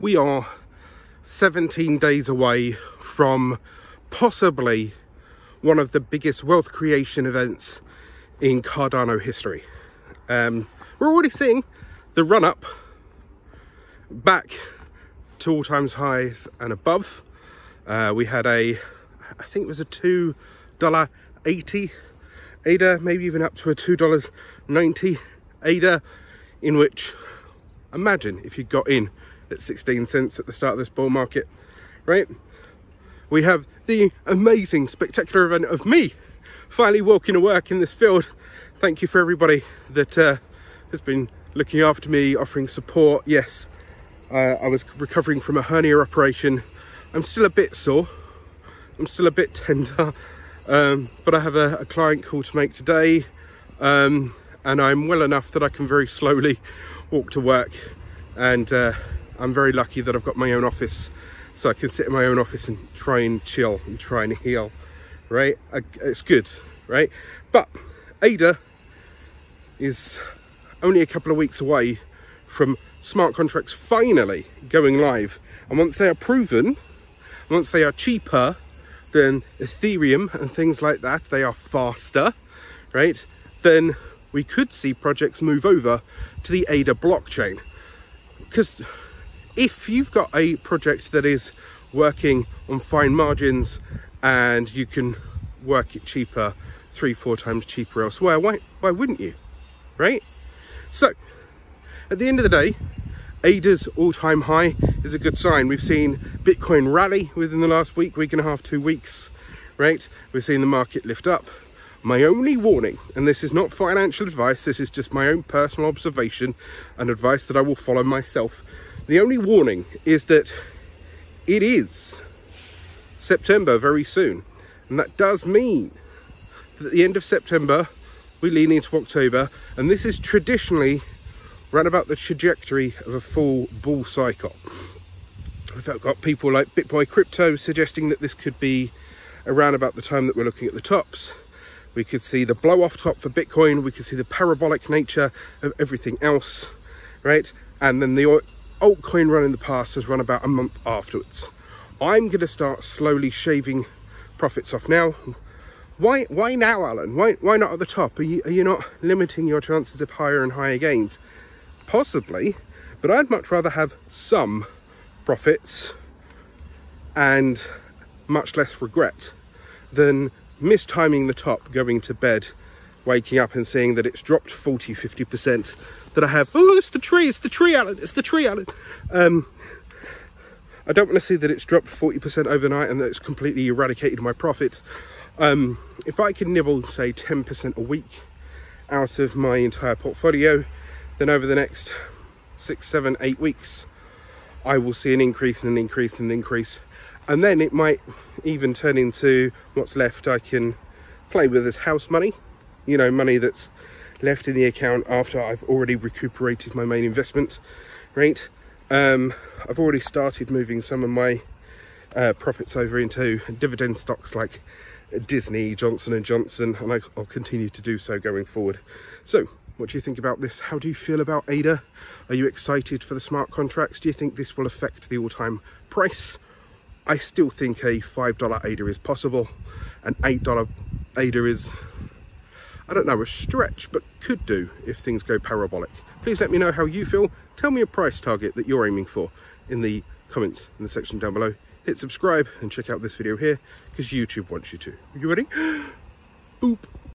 we are 17 days away from possibly one of the biggest wealth creation events in Cardano history. Um, we're already seeing the run up back to all times highs and above. Uh, we had a, I think it was a $2.80 ADA, maybe even up to a $2.90 ADA, in which imagine if you got in at 16 cents at the start of this bull market, right? We have the amazing, spectacular event of me finally walking to work in this field. Thank you for everybody that uh, has been looking after me, offering support. Yes, uh, I was recovering from a hernia operation. I'm still a bit sore. I'm still a bit tender, um, but I have a, a, client call to make today. Um, and I'm well enough that I can very slowly walk to work and uh, I'm very lucky that I've got my own office so I can sit in my own office and try and chill and try and heal, right? I, it's good, right? But ADA is only a couple of weeks away from smart contracts finally going live. And once they are proven, once they are cheaper than Ethereum and things like that, they are faster, right? Then we could see projects move over to the ADA blockchain. Because if you've got a project that is working on fine margins and you can work it cheaper, three, four times cheaper elsewhere, why, why wouldn't you, right? So, at the end of the day, ADA's all-time high is a good sign. We've seen Bitcoin rally within the last week, week and a half, two weeks, right? We've seen the market lift up. My only warning, and this is not financial advice, this is just my own personal observation and advice that I will follow myself, the only warning is that it is September very soon. And that does mean that at the end of September, we lean into October. And this is traditionally right about the trajectory of a full bull cycle. I've got people like BitBoy Crypto suggesting that this could be around about the time that we're looking at the tops. We could see the blow off top for Bitcoin. We could see the parabolic nature of everything else, right? And then the altcoin run in the past has run about a month afterwards. I'm going to start slowly shaving profits off now. Why why now, Alan? Why why not at the top? Are you, are you not limiting your chances of higher and higher gains? Possibly, but I'd much rather have some profits and much less regret than mistiming the top, going to bed, waking up and seeing that it's dropped 40, 50%, that I have, oh, it's the tree, it's the tree, Alan, it's the tree, Alan. Um, I don't want to see that it's dropped 40% overnight and that it's completely eradicated my profit. Um, if I can nibble, say, 10% a week out of my entire portfolio, then over the next six, seven, eight weeks, I will see an increase and an increase and an increase. And then it might even turn into what's left I can play with as house money, you know, money that's left in the account after I've already recuperated my main investment, right? Um, I've already started moving some of my uh, profits over into dividend stocks like Disney, Johnson & Johnson, and I'll continue to do so going forward. So, what do you think about this? How do you feel about ADA? Are you excited for the smart contracts? Do you think this will affect the all-time price? I still think a $5 ADA is possible. An $8 ADA is I don't know, a stretch, but could do if things go parabolic. Please let me know how you feel. Tell me a price target that you're aiming for in the comments in the section down below. Hit subscribe and check out this video here because YouTube wants you to. Are you ready? Boop.